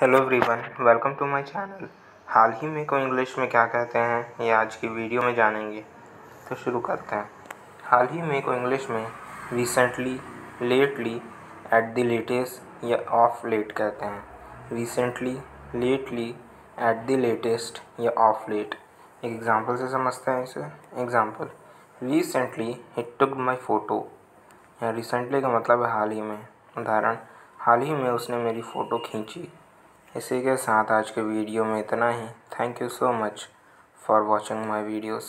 Hello everyone welcome to my channel हाल ही में को इंग्लिश में क्या कहते हैं, ये आज की वीडियो में जानेंगे। तो शुरू करते हैं। हाल ही में को इंग्लिश में recently lately at the latest या ऑफ़ लेट कहते हैं। Recently lately at the latest या ऑफ़ लेट एक एग्ज़ाम्पल से समझते हैं इसे। Example recently he took my photo या रिसेंटली का मतलब है हाल ही में। उदाहरण, हाल ही में उसने मेरी फ़ोटो खींची। इसी के साथ आज के वीडियो में इतना ही। Thank you so much for watching my videos